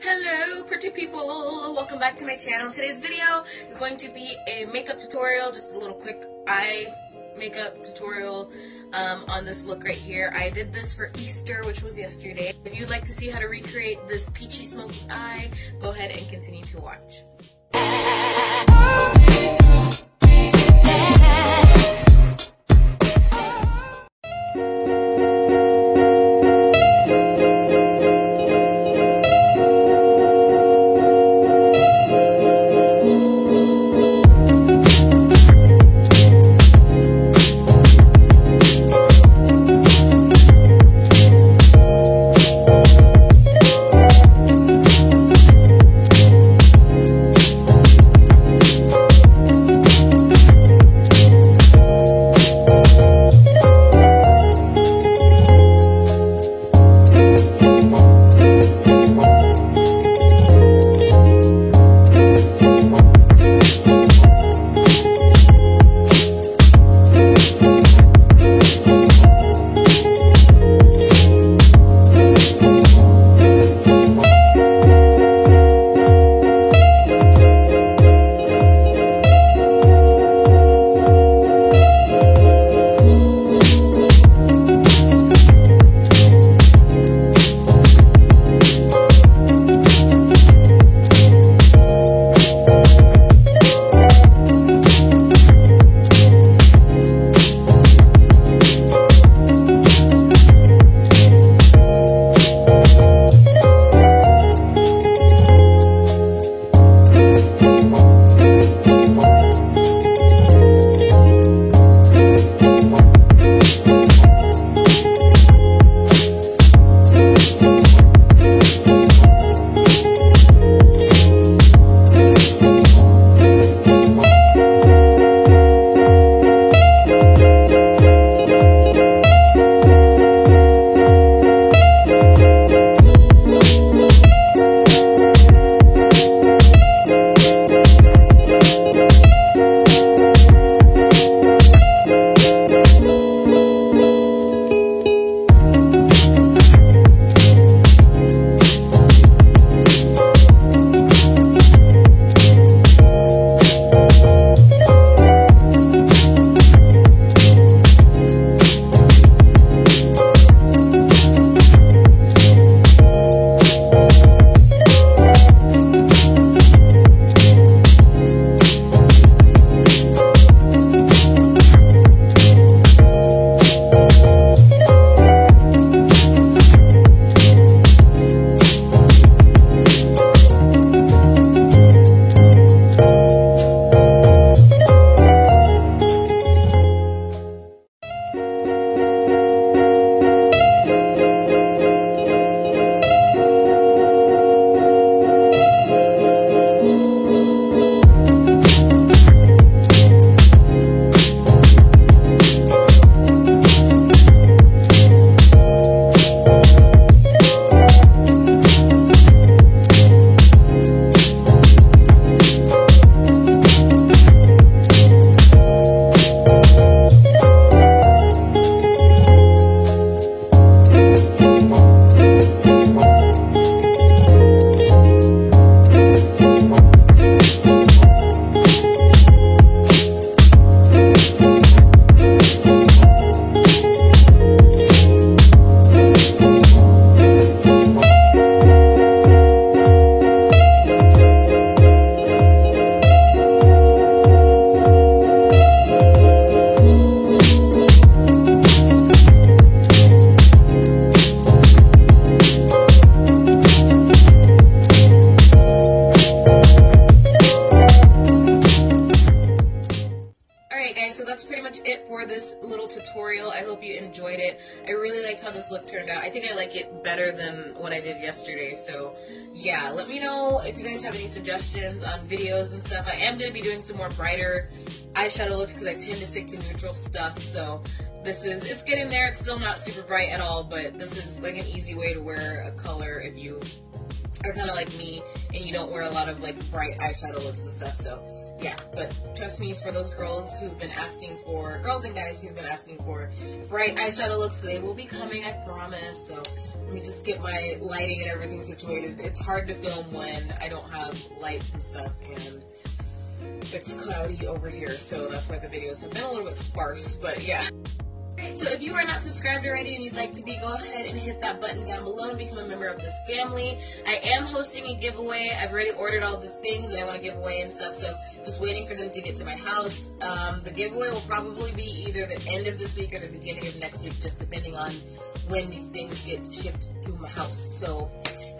Hello pretty people, welcome back to my channel. Today's video is going to be a makeup tutorial, just a little quick eye makeup tutorial um, on this look right here. I did this for Easter, which was yesterday. If you'd like to see how to recreate this peachy smoky eye, go ahead and continue to watch. Tutorial. I hope you enjoyed it. I really like how this look turned out. I think I like it better than what I did yesterday. So yeah, let me know if you guys have any suggestions on videos and stuff. I am going to be doing some more brighter eyeshadow looks because I tend to stick to neutral stuff. So this is, it's getting there. It's still not super bright at all, but this is like an easy way to wear a color if you are kind of like me and you don't wear a lot of like bright eyeshadow looks and stuff. So yeah, but trust me, for those girls who've been asking for, girls and guys who've been asking for bright eyeshadow looks, they will be coming, I promise. So Let me just get my lighting and everything situated. It's hard to film when I don't have lights and stuff, and it's cloudy over here, so that's why the videos have been a little bit sparse, but yeah. So if you are not subscribed already and you'd like to be, go ahead and hit that button down below and become a member of this family. I am hosting a giveaway. I've already ordered all these things that I want to give away and stuff, so just waiting for them to get to my house. Um, the giveaway will probably be either the end of this week or the beginning of next week, just depending on when these things get shipped to my house. So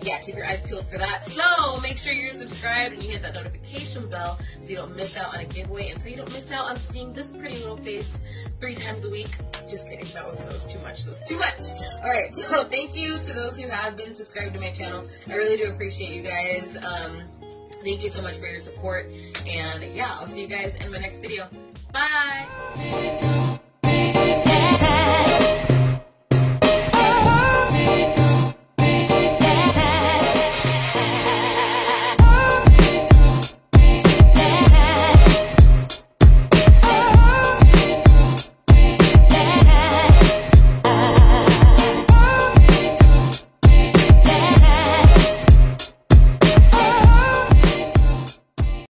yeah, keep your eyes peeled for that. So make sure you're subscribed and you hit that notification bell so you don't miss out on a giveaway and so you don't miss out on seeing this pretty little face three times a week. Just kidding. That was that was too much. That was too much. All right. So thank you to those who have been subscribed to my channel. I really do appreciate you guys. Um, thank you so much for your support. And yeah, I'll see you guys in my next video. Bye.